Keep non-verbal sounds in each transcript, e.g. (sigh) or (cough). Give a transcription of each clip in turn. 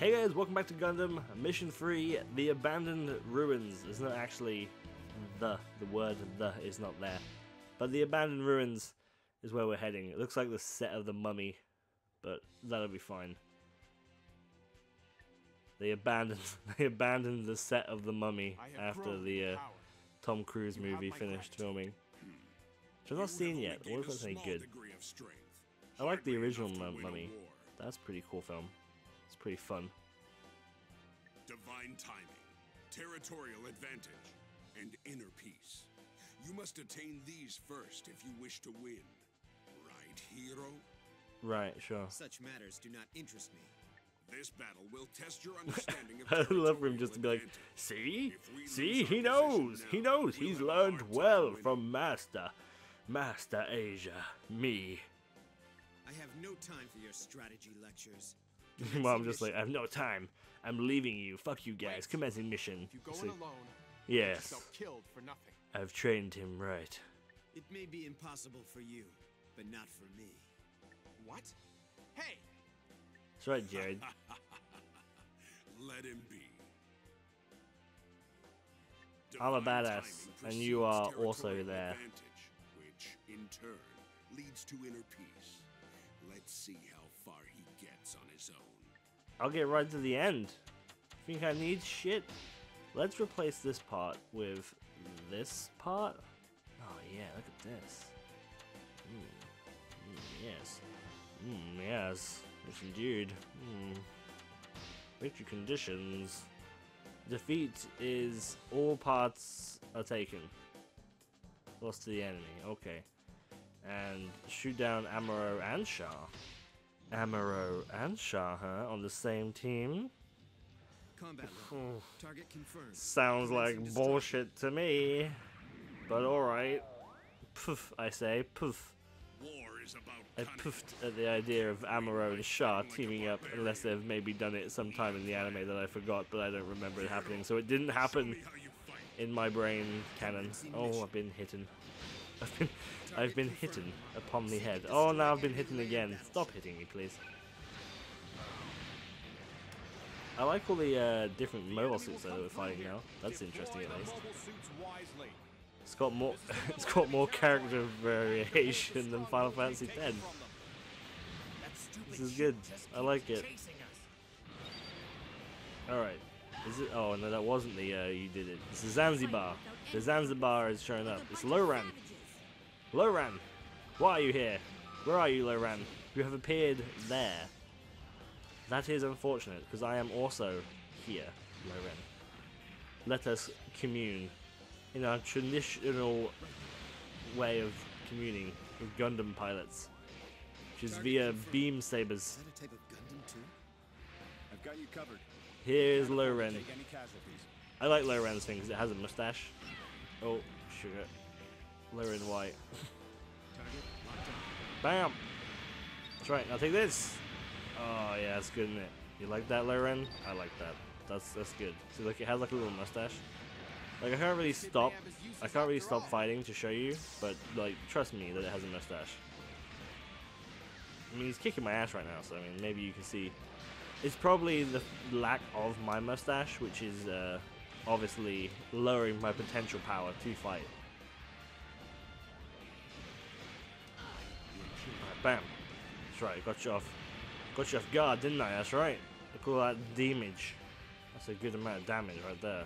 Hey guys, welcome back to Gundam Mission 3, The Abandoned Ruins. It's not actually the, the word the is not there. But The Abandoned Ruins is where we're heading. It looks like the set of the mummy, but that'll be fine. They abandoned (laughs) they abandoned the set of the mummy after the uh, Tom Cruise movie finished filming. Which I've not seen yet. What if that's any good? I like the original mummy. That's a pretty cool film. It's pretty fun. Divine timing, territorial advantage, and inner peace. You must attain these first if you wish to win. Right, hero? Right, sure. Such matters do not interest me. This battle will test your (laughs) understanding of I love for him just to be like, see? See, he knows! He knows! He's learned well from Master. Master Asia. Me. I have no time for your strategy lectures. (laughs) well, I'm just like, I have no time. I'm leaving you. Fuck you guys. Commencing mission. If you go See- in alone, yes. killed for nothing. I've trained him right. It may be impossible for you, but not for me. What? Hey, That's right, Jared. (laughs) Let him be. I'm a badass, and you are also there. Which, in turn, leads to inner peace. Let's see how I'll get right to the end. Think I need shit? Let's replace this part with this part. Oh yeah, look at this. Mm. Mm, yes. Mm, yes. Yes indeed. Mm. Victory conditions. Defeat is all parts are taken. Lost to the enemy. Okay. And shoot down Amaro and Char. Amaro and Char. On the same team? Target confirmed. Sounds like bullshit to me. But alright. Poof, I say. Poof. War is about I poofed at the idea of Amaro and Char teaming up, unless they've maybe done it sometime in the anime that I forgot, but I don't remember it happening, so it didn't happen me how you fight. in my brain canon. Oh, I've been hitten. I've been, I've been hitten upon the head. Oh, now I've been hitten again. Stop hitting me, please. I like all the uh, different mobile suits that we're fighting now. That's interesting, at least. Mobile suits wisely. It's got more. (laughs) it's got more character variation than Final Fantasy X. This is good. I like it. All right. Is it? Oh no, that wasn't the. Uh, you did it. It's is Zanzibar. The Zanzibar has shown up. It's Loran. Loran, why are you here? Where are you, Loran? You have appeared there. That is unfortunate because I am also here, Loran. Let us commune in our traditional way of communing with Gundam pilots, which is via beam sabers. Is that a type of Gundam too? I've got you covered. Here is Loran. Take any casualties. I like Loran's thing 'cause it has a mustache. Oh, sugar. Loran White. Target. Bam! That's right, now take this! Oh yeah, that's good, isn't it? You like that, Loran? I like that. That's that's good. See, look, it has like a little mustache. Like, I can't really stop. I can't really stop fighting to show you, but, like, trust me that it has a mustache. I mean, he's kicking my ass right now, so, I mean, maybe you can see. It's probably the lack of my mustache, which is, uh, obviously lowering my potential power to fight. Bam. That's right, got you off. Got you off guard, didn't I? That's right. Look at all that damage. That's a good amount of damage right there.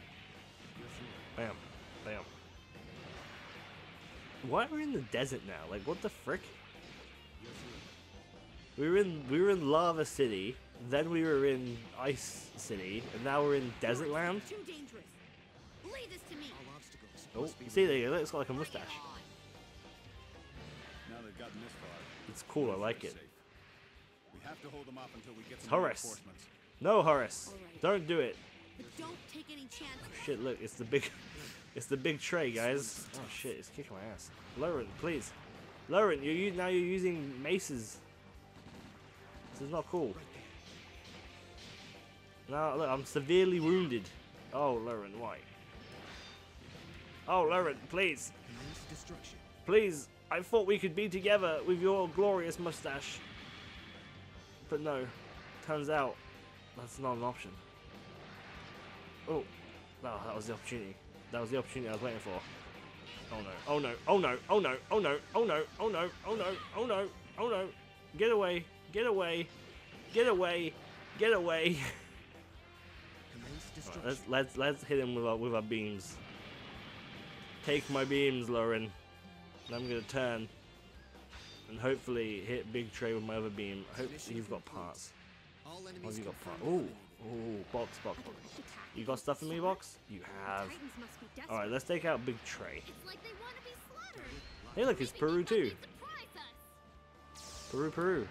Bam. Bam. Why are we in the desert now? Like, what the frick? We were in we were in Lava City, then we were in Ice City, and now we're in Desert Land. Too dangerous. Leave this to me. Oh, see there you go. It's got like a mustache. Now they've gotten this far. It's cool. I like it. safe. We have to hold them off until we get some Horace. No, Horace, Alright. don't do it. But don't take any chances. Shit, look, it's the big, (laughs) it's the big tray, guys. Oh shit, it's kicking my ass. Loran, please, Loran, you're now you're using maces. This is not cool. Now look, I'm severely wounded. Oh, Loran, why? Oh, Loran, please, please. I thought we could be together with your glorious mustache. But no, turns out That's not an option. Oh, no, that was the opportunity. That was the opportunity I was waiting for. Oh no! Oh no! Oh no! Oh no! Oh no! Oh no! Oh no! Oh no! Oh no! Oh no! Get away! Get away! Get away! Get away! (laughs) Alright, let's let's let's hit him with our with our beams. Take my beams, Loran. And I'm gonna turn and hopefully hit Big Tray with my other beam. I hope you've got parts. All have you got parts? Ooh, ooh, box, box, box. You got stuff in me, box? You have. Titans must be desperate. All right, let's take out Big Tray. It's like they want to be slaughtered. Hey, look, it's Peru too. they'd surprise us. Peru, Peru.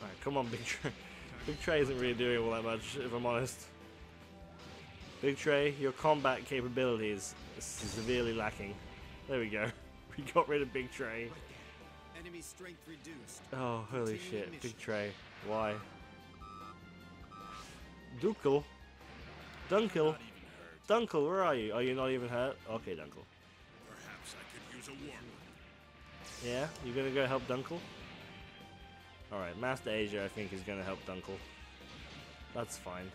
Alright, come on, Big Tray. (laughs) Big Tray isn't really doing all that much, if I'm honest. Big Tray, your combat capabilities are severely lacking. There we go. (laughs) We got rid of Big Tray. Enemy strength reduced. Oh, holy Continue shit. mission. Big Tray. Why? Dunkel? Dunkel? Dunkel, where are you? Are you not even hurt? Okay, Dunkel. Perhaps I could use a warm-up. Yeah, you gonna go help Dunkel? Alright, Master Asia I think is gonna help Dunkel. That's fine.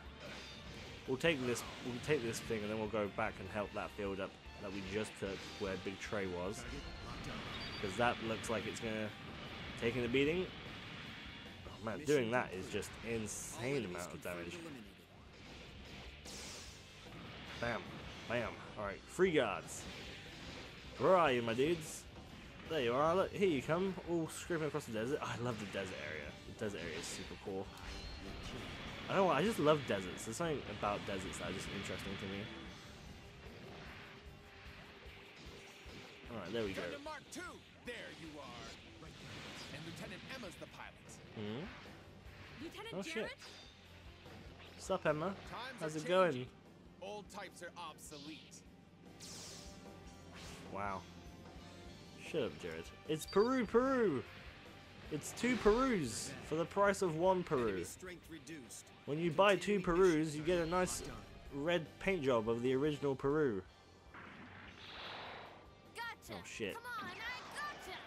We'll take this we'll take this thing and then we'll go back and help that field up that we just took where Big Tray was. Because that looks like it's gonna taking the beating. Oh man, doing that is just insane amount of damage. Bam. Bam. Alright, free guards. Where are you, my dudes? There you are. Look, here you come. All scraping across the desert. I love the desert area. The desert area is super cool. I don't know. I just love deserts. There's something about deserts that are just interesting to me. Alright, there we go. Mark II. There you are. Right there. And Lieutenant Emma's the pilot. Hmm? Lieutenant Oh, shit. Jarrett? Sup, Emma? Times How's are it going? Old types are obsolete. Wow. Shut up, Jared. It's Peru, Peru! It's two Perus for the price of one Peru. Enemy strength reduced. When you buy two Perus, you get a nice red paint job of the original Peru. Oh, shit. Come on, I gotcha.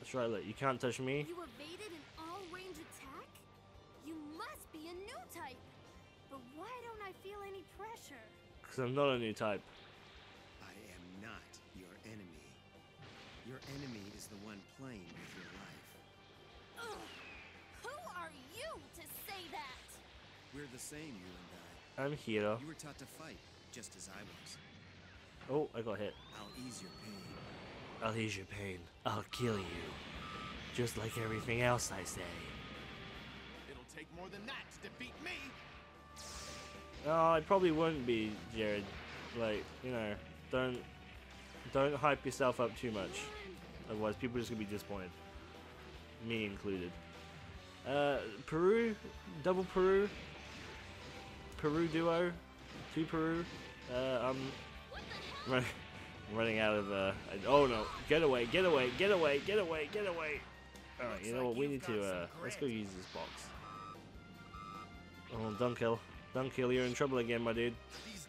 That's right, look, you can't touch me. You evaded an all-range attack? You must be a new type. But why don't I feel any pressure? Because I'm not a new type. Your enemy is the one playing with your life. Ugh. Who are you to say that? We're the same, you and I. I'm Heero. I. You were taught to fight, just as I was. Oh, I got hit. I'll ease your pain. I'll ease your pain. I'll kill you. Just like everything else I say. It'll take more than that to defeat me. Oh, it probably won't be, Jared. Like, you know, don't don't hype yourself up too much. Otherwise, people are just gonna be disappointed. Me included. Uh, Peru, double Peru, Peru duo, two Peru. Uh, I'm run, (laughs) running out of. Uh, oh no! Get away! Get away! Get away! Get away! Get away! All right, you know what? We need to. Uh, let's go use this box. Oh, Dunkel. Dunkel, you're in trouble again, my dude.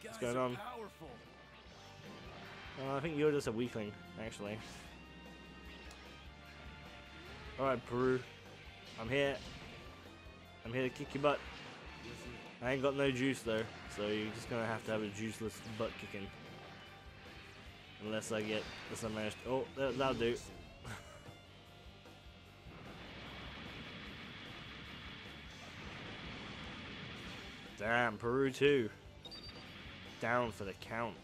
What's going on? Uh, I think you're just a weakling, actually. Alright, Peru. I'm here. I'm here to kick your butt. I ain't got no juice though, so you're just gonna have to have a juiceless butt kicking. Unless I get, manage to, oh, that, that'll do. (laughs) Damn, Peru too. Down for the count.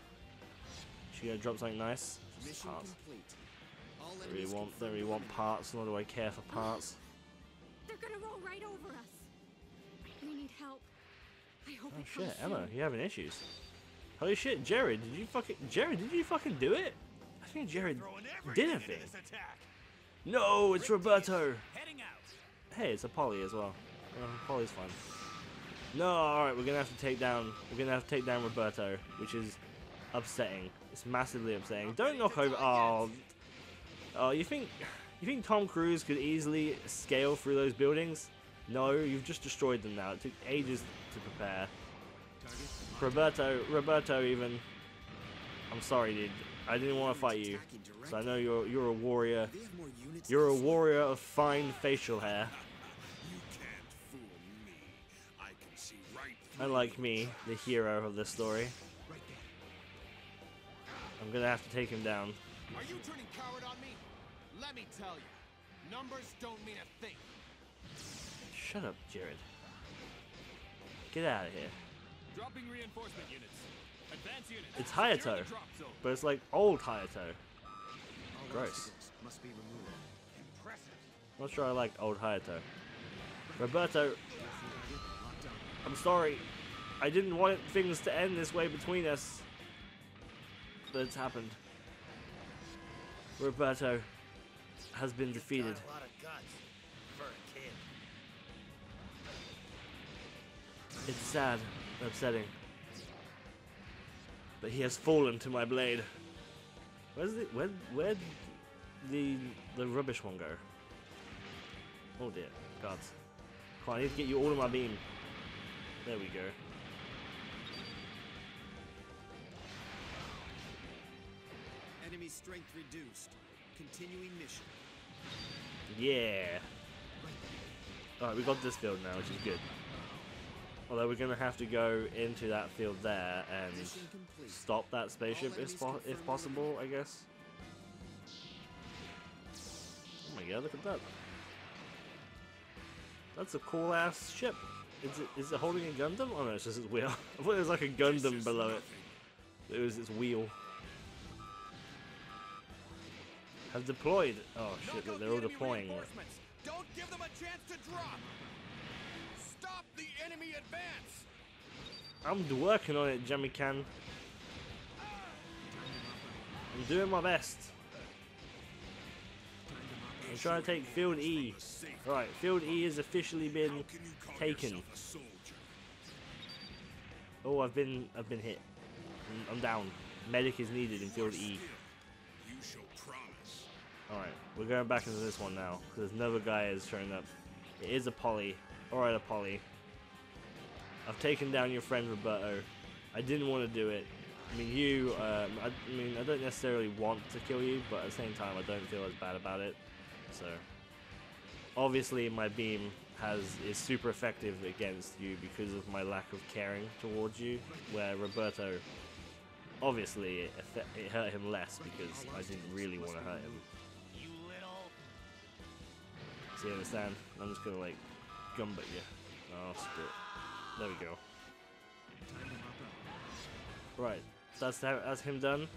She gonna drop something nice? Just parts. Don't really want, don't really want parts, nor do I care for parts. They're gonna roll right over us. We need help. I hope Oh shit, Emma, soon. you having issues. Holy shit, Jared, did you fucking Jared, did you fucking do it? I think Jared did everything a into thing. attack. No, it's Roberto. Hey, it's a Polly as well. Uh, Polly's fine. No, alright, we're gonna have to take down we're gonna have to take down Roberto, which is upsetting. It's massively upsetting. Oh, Don't knock over oh Oh, you think you think Tom Cruise could easily scale through those buildings? No, you've just destroyed them now. It took ages to prepare. Roberto, Roberto even. I'm sorry, dude. I didn't want to fight you. So I know you're you're a warrior. They have more units You're a warrior of fine facial hair. You can't fool me. I can see right through Unlike me, the hero of this story. I'm gonna have to take him down. Are you turning coward on me? Let me tell you, numbers don't mean a thing. Shut up, Jared. Get out of here. Dropping reinforcement units. Advance units. It's Hayato. the drop zone. But it's like old Hayato. Gross. Must be removed. Impressive. Not sure I like old Hayato. Roberto, I'm sorry. I didn't want things to end this way between us. But it's happened. Roberto has been defeated. Got a lot of guts for a kid. It's sad, and upsetting. But he has fallen to my blade. Where's the where where the the rubbish one go? Oh dear, gods. Come on, I need to get you all in my beam. There we go. Strength reduced. Continuing mission. Yeah. Alright, we got this field now, which is good. Although we're gonna have to go into that field there and stop that spaceship if, po- if possible, I guess. Oh my god, look at that. That's a cool ass ship. Is it, is it holding a Gundam? Oh no, it's just its wheel. I thought (laughs) it was like a Gundam below it. It was its wheel. Have deployed. Oh shit, they're all deploying. reinforcements. Don't give them a chance to drop. Stop the enemy advance. I'm working on it, Jimmy Can. I'm doing my best. I'm trying to take Field E. Right, Field E has officially been How can you call taken. yourself a soldier? Oh, I've been I've been hit. I'm down. Medic is needed in Field E. Alright, we're going back into this one now, because another guy is showing up. It is a Polly. Alright, a Polly. I've taken down your friend Roberto. I didn't want to do it. I mean, you, um, I, I mean, I don't necessarily want to kill you, but at the same time, I don't feel as bad about it. So, obviously, my beam has is super effective against you because of my lack of caring towards you, where Roberto, obviously, it, it hurt him less because I didn't really want to hurt him. You little. So you understand? I'm just gonna like gumbat you. Oh, screw it. There we go. Right, that's that, that's him done.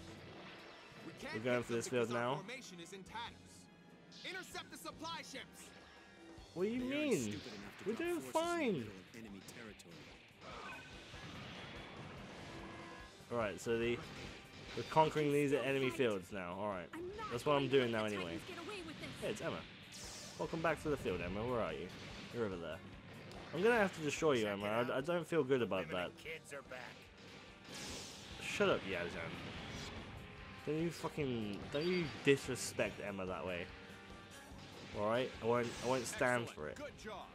We We're going for this field now. Formation is in tatters. Intercept the supply ships. What do you They mean? stupid enough to We're doing forces in the fine. enemy territory. Alright, so the we're conquering these enemy fields now. Alright, that's what I'm doing now anyway. Titans get away with this. Hey, it's Emma. Welcome back to the field, Emma. Where are you? You're over there. I'm gonna have to destroy you, Emma. I, I don't feel good about Women that. kids are back. Shut up, Yazan. Don't you fucking don't you disrespect Emma that way. Alright? I won't I won't stand Excellent. for it. Good job.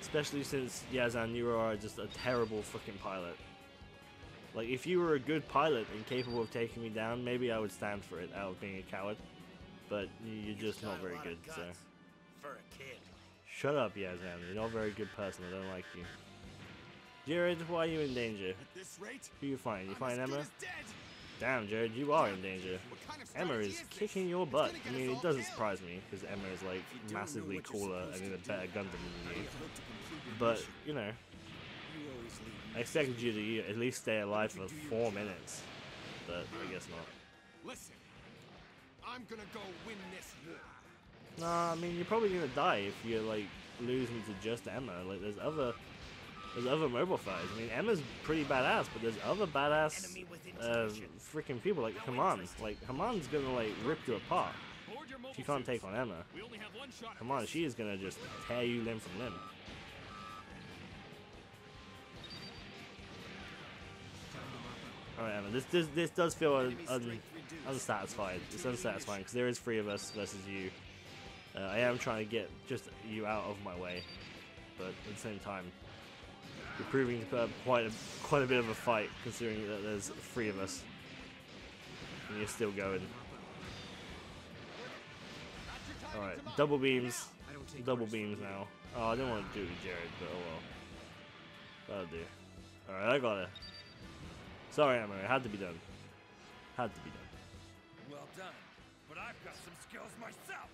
Especially since Yazan, you are just a terrible fucking pilot. Like if you were a good pilot and capable of taking me down, maybe I would stand for it out of being a coward. But you're just not very good, so For a kid. shut up, Yazan. You're not a very good person. I don't like you. Jared, why are you in danger? At this rate, Who you find? You I'm find Emma? Damn, Jared, you are in danger. Kind of Emma is this? kicking your butt. I mean, it doesn't killed. surprise me because Emma is like If you don't know massively cooler and in a better Gundam than you. you hope to complete your But you know, You always leave I expected you to at least stay alive for you do your four minutes, but I guess not. Listen, I'm gonna go win this war. Nah, I mean you're probably gonna die if you're like losing to just Emma. Like there's other there's other mobile fighters. I mean Emma's pretty badass, but there's other badass Enemy uh, freaking people like Haman. Like Haman's gonna like rip you apart Board if you can't take on Emma. We only have one shot. at Haman, she is gonna just tear you limb from limb. Alright, Emma, this, this this does feel un, un. It's unsatisfying because there is three of us versus you. Uh, I am trying to get just you out of my way, but at the same time, You're proving to put up quite a, quite a bit of a fight, considering that there's three of us. And you're still going. Alright, double beams. I don't take Double beams now. Oh, I didn't want to do it with Jared, but oh well. That'll do. Alright, I got it. Sorry, Emma, it had to be done. Had to be done. Well done. But I've got some skills myself.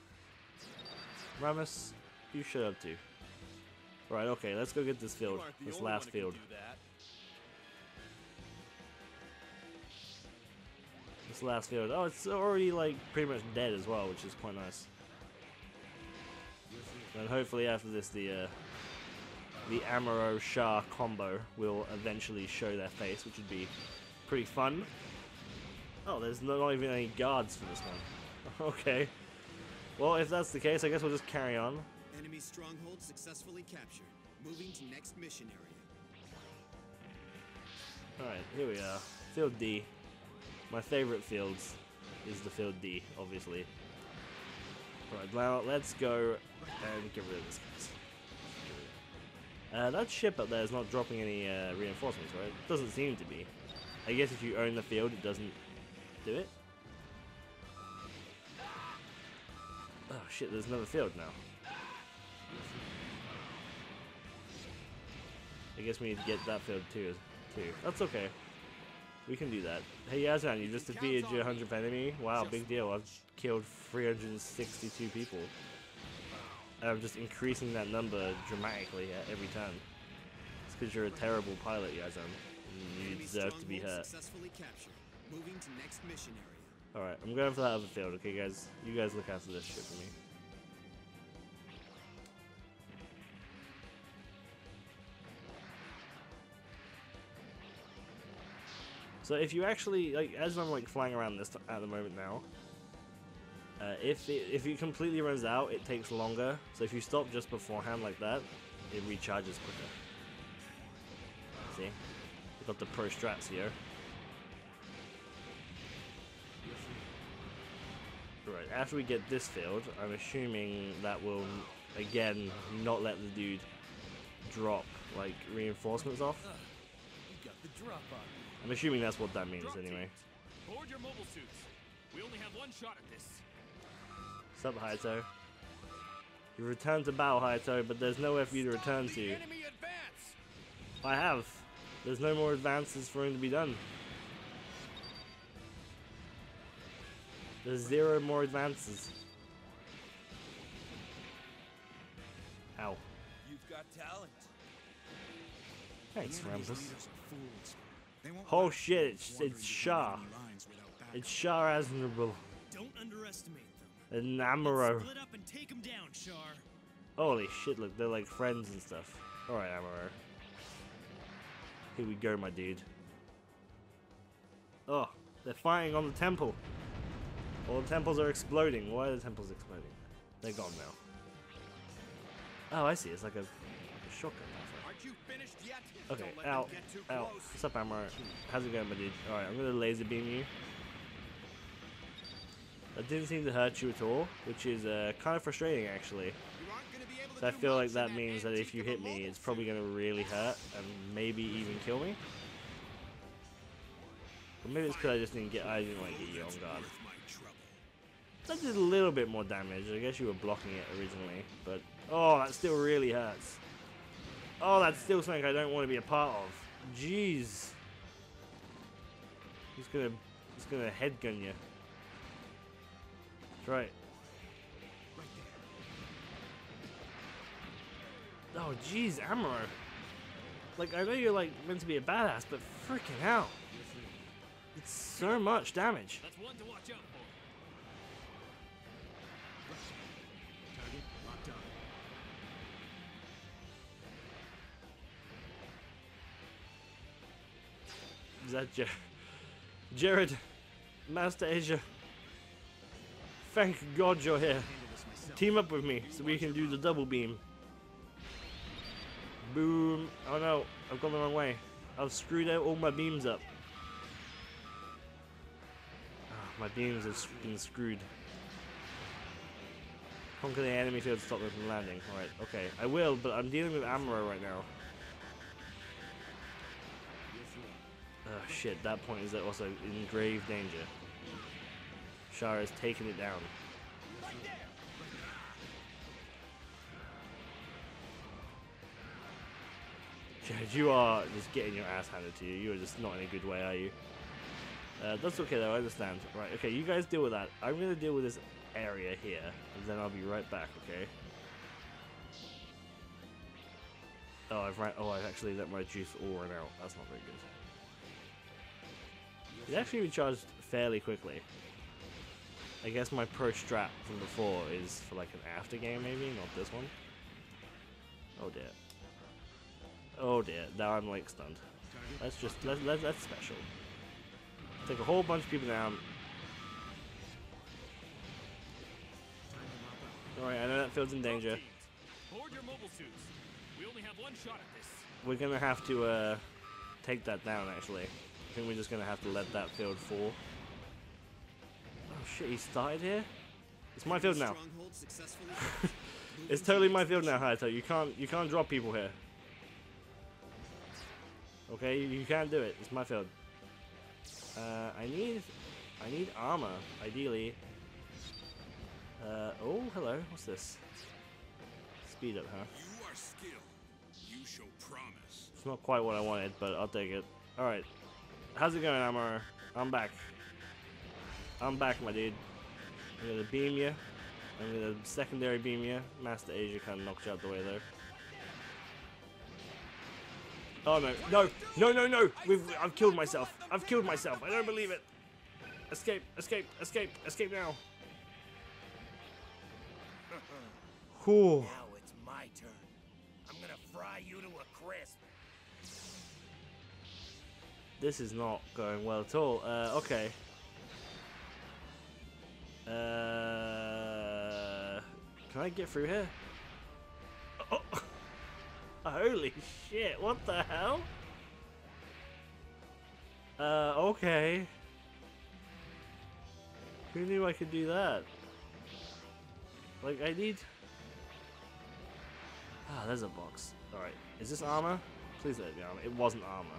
Ramus, you shut up too. Right, okay, let's go get this field. You aren't the This last one who can field. This last field. Oh, it's already like pretty much dead as well, which is quite nice. And hopefully after this, the uh, the Amaro Char combo will eventually show their face, which would be pretty fun. Oh, there's not even any guards for this one. (laughs) okay. Well, if that's the case, I guess we'll just carry on. Enemy stronghold successfully captured. Moving to next mission area. Alright, here we are. Field D. My favorite fields is the field D, obviously. Right, now let's go and get rid of this guy. Uh, that ship up there is not dropping any uh, reinforcements, right? Doesn't seem to be. I guess if you own the field, it doesn't do it. Oh shit, there's another field now. I guess we need to get that field too. too. That's okay. We can do that. Hey Yazan, you just defeated your 100th enemy? Wow, big deal. I've killed 362 people. And I'm just increasing that number dramatically at every turn. It's because you're a terrible pilot, Yazan. And You deserve to be hurt. successfully captured. Moving to next mission area. Alright, I'm going for that other field, okay guys? You guys look after this shit for me. So if you actually, like, as I'm like flying around this at the moment now, uh, if it, if it completely runs out, it takes longer. So if you stop just beforehand like that, it recharges quicker. See? We've got the pro strats here. Right, after we get this field, I'm assuming that will, again, not let the dude drop, like, reinforcements off. You got the drop on me. I'm assuming that's what that means, anyway. Board your mobile suits. We only have one shot at this. Sup, Hayato? You returned to battle, Hayato, but there's nowhere for you to return to. I have. There's no more advances for him to be done. There's zero more advances. Ow. You've got talent. Thanks, The enemy's Rampus. leaders are fools. They won't Oh shit, it's, it's Char. It's Char Admirable. Don't underestimate them. And Amaro. Split up and take them down, Char. Holy shit, look, they're like friends and stuff. Alright, Amaro. Here we go, my dude. Oh, they're fighting on the temple. All the temples are exploding. Why are the temples exploding? They're gone now. Oh, I see. It's like a, a shotgun. Aren't you finished yet? Okay, out, them get too out. What's up, Amaro? How's it going, my dude? Alright, I'm gonna laser beam you. That didn't seem to hurt you at all, which is uh, kind of frustrating, actually. You aren't gonna be able to I feel like that means that if you hit me, it's probably going to really hurt and maybe even kill me. Or maybe it's because I just didn't get, I didn't like get you on guard. That did a little bit more damage. I guess you were blocking it originally, but oh, that still really hurts. Oh, that's still something I don't want to be a part of. Jeez. He's gonna, he's gonna headgun you. That's right. Oh, jeez, Amaro. Like, I know you're like meant to be a badass, but freaking hell. It's so much damage. That's one to watch out for. Target locked on. Is that Jer- Jared? Master Asia. Thank God you're here. Handle this myself. Team up with me so we can do the double beam. Boom. Oh no, I've gone the wrong way. I've screwed out all my beams up. Ah, my beams have been screwed. Conquer the enemy field to stop them from landing. Alright, okay. I will, but I'm dealing with Amaro right now. Oh shit, that point is also in grave danger. Shara is taking it down. You are just getting your ass handed to you. You are just not in a good way, are you? Uh, that's okay though, I understand. Right, okay, you guys deal with that. I'm gonna deal with this area here, and then I'll be right back, okay? Oh, I've ran- oh, I've actually let my juice all run out. That's not very good. It actually recharged fairly quickly. I guess my pro strat from before is for like an after game maybe, not this one. Oh dear. Oh dear, now I'm like stunned. Let's just, let, let, that's special. Take a whole bunch of people down. Alright, I know that field's in danger. Teams, board your mobile suits. We only have one shot at this. We're gonna have to uh, take that down actually. I think we're just gonna have to let that field fall. Oh shit, he started here? It's my field now. (laughs) It's totally my field now, Hayato. You can't you can't drop people here. Okay, you, can't do it. It's my field. Uh, I need I need armor, ideally. Uh, oh, hello. What's this? Speed up, huh? You are skilled. You show promise. It's not quite what I wanted, but I'll take it. Alright. How's it going, Armor? I'm back. I'm back, my dude. I'm gonna beam you. I'm gonna secondary beam you. Master Asia kind of knocks you out the way there. Oh no, no, no, no, no! We've, I've killed myself. I've killed myself. I don't believe it. Escape, escape, escape, escape now. Whew. Now it's my turn. I'm gonna fry you to a crisp. This is not going well at all. Uh, okay. Uh, can I get through here? Oh. (laughs) Holy shit, what the hell? Uh, okay. Who knew I could do that? Like, I need... Ah, there's a box. Alright, is this armor? Please let it be armor. It wasn't armor.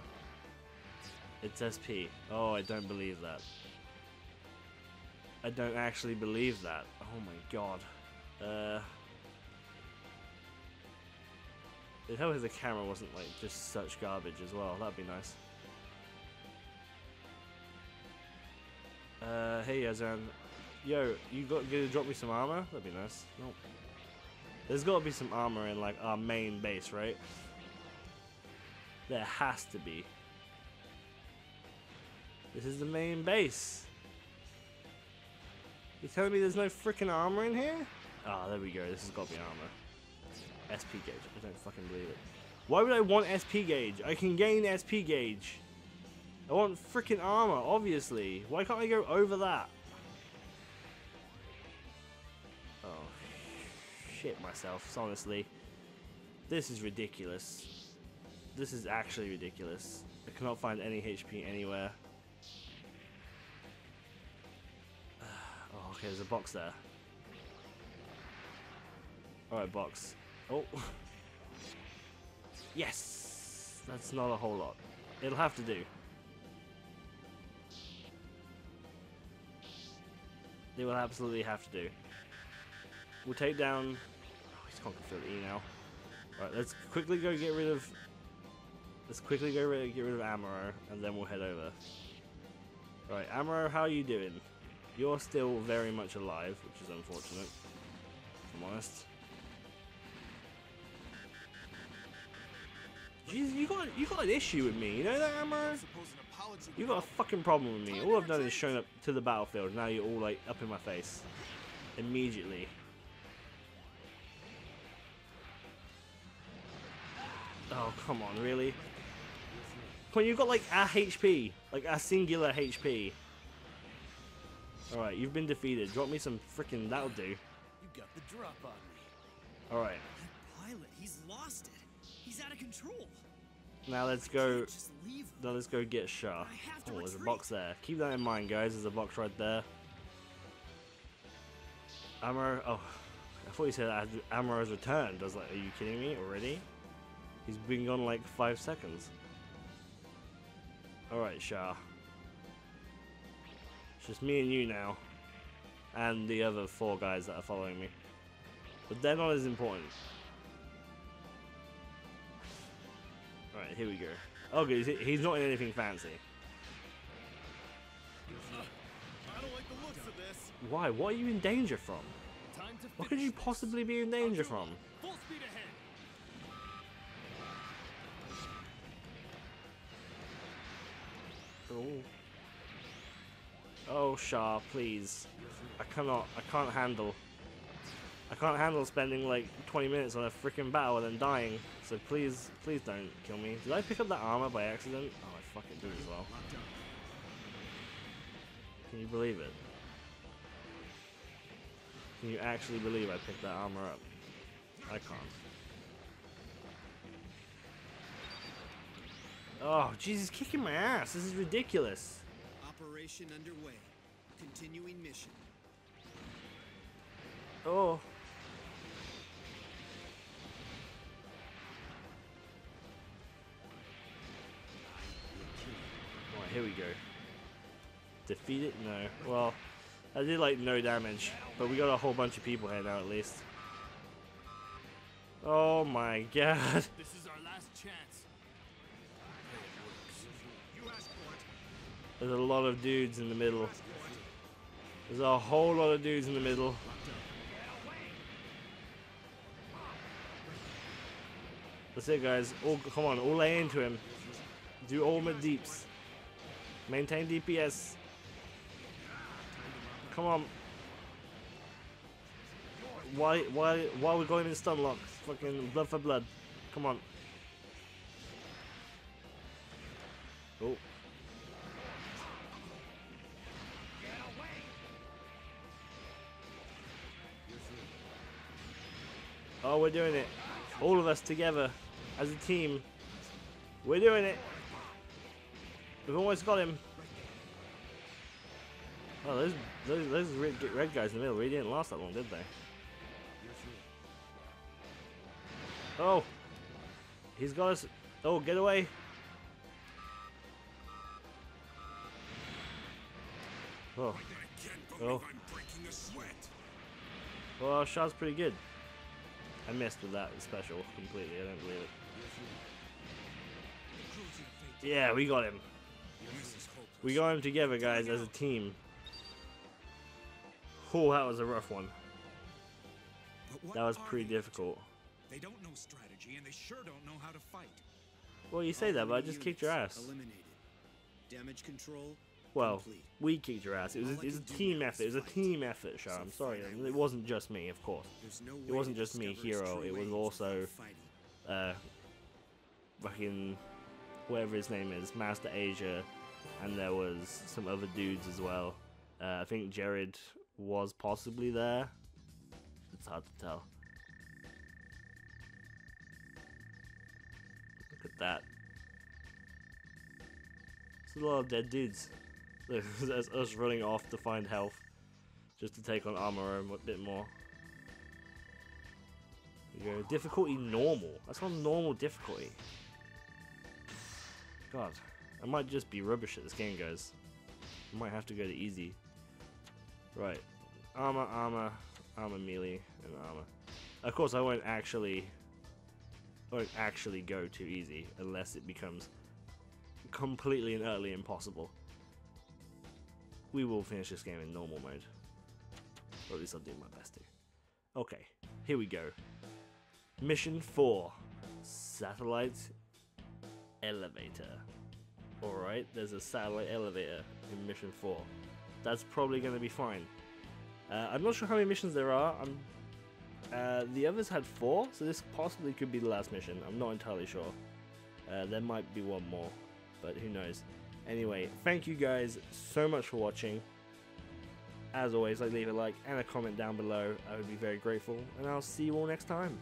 It's SP. Oh, I don't believe that. I don't actually believe that. Oh my god. Uh... It helps if the camera wasn't like just such garbage as well. That'd be nice. Uh, hey Yazan. Yo, you got gonna drop me some armor? That'd be nice. Nope. There's gotta be some armor in like our main base, right? There has to be. This is the main base. You telling me there's no freaking armor in here? Ah, there we go. This has got to be armor. SP gauge. I don't fucking believe it. Why would I want SP gauge? I can gain SP gauge. I want freaking armor, obviously. Why can't I go over that? Oh, shit myself, honestly. This is ridiculous. This is actually ridiculous. I cannot find any HP anywhere. (sighs) Oh, okay, there's a box there. Alright, box. Oh. Yes! That's not a whole lot. It'll have to do. It will absolutely have to do. We'll take down... Oh, he's conquered field E now. Right, let's quickly go get rid of... Let's quickly go get rid of Amaro, and then we'll head over. Right, Amaro, how are you doing? You're still very much alive, which is unfortunate. If I'm honest. Jeez, you got you got an issue with me, you know that, an You got a fucking problem with me. All I've done is shown up to the battlefield. Now you're all like up in my face. Immediately. Oh, come on, really? When you've got like a HP, like a singular HP. Alright, you've been defeated. Drop me some freaking that'll do. You got the drop on me. Alright, That pilot, he's lost it. He's out of control. now let's go. Now let's go get Char. Have Oh, there's a box there. Keep that in mind, guys. There's a box right there. Amaro. Oh, I thought you said Amaro's returned. I was like, are you kidding me already? He's been gone like five seconds. Alright, Char. It's just me and you now. And the other four guys that are following me. But they're not as important. Here we go. Oh, okay, he- he's not in anything fancy. Why? What are you in danger from? What could you possibly be in danger from? Oh. Oh, Char, please. I cannot, I can't handle. I can't handle spending like 20 minutes on a freaking battle and then dying. So please, please don't kill me. Did I pick up that armor by accident? Oh, I fucking did as well. Can you believe it? Can you actually believe I picked that armor up? I can't. Oh, Jesus, kicking my ass. This is ridiculous. Operation underway. Continuing mission. Oh. Here we go. Defeat it? No. Well, I did like no damage, but we got a whole bunch of people here now at least. Oh my (laughs) god. This is our last chance. You asked for it. There's a lot of dudes in the middle. There's a whole lot of dudes in the middle. That's it, guys. All come on, all lay into him. Do all ultimate deeps. Maintain DPS. Come on. Why, why, why are we going in stun lock? Fucking blood for blood. Come on. Oh. Oh, we're doing it. All of us together as a team. We're doing it. We've always got him. Oh, those those those red, red guys in the middle really didn't last that long, did they? Oh, he's got us. Oh, get away! Oh, Oh. well, shot's pretty good. I missed with that special completely. I don't believe it. Yeah, we got him. We got him together, guys, as a team. Oh, that was a rough one. That was pretty they up to? difficult. They don't know strategy, and they sure don't know how to fight. Well, you say that, but I just kicked your ass. Eliminated. Damage control. Well, we kicked your ass. It was a, it was a team effort. It was a team effort, Char. I'm sorry. It wasn't just me, of course. It wasn't just me, Hero. It was also uh, fucking whatever his name is, Master Asia, and there was some other dudes as well. Uh, I think Jared was possibly there. It's hard to tell. Look at that. It's a lot of dead dudes. (laughs) There's us running off to find health, just to take on armor a bit more. Difficulty normal. That's not normal difficulty. God, I might just be rubbish at this game, guys. I might have to go to easy. Right, armor, armor, armor, melee, and armor. Of course, I won't actually, won't actually go to easy unless it becomes completely and utterly impossible. We will finish this game in normal mode. Or at least I'll do my best to. Okay, here we go. Mission 4 Satellite Elevator. Alright, there's a satellite elevator in Mission 4. That's probably going to be fine. Uh, I'm not sure how many missions there are. I'm, uh, the others had four, so this possibly could be the last mission. I'm not entirely sure. Uh, there might be one more, but who knows. Anyway, thank you guys so much for watching. As always, like leave a like and a comment down below. I would be very grateful, and I'll see you all next time.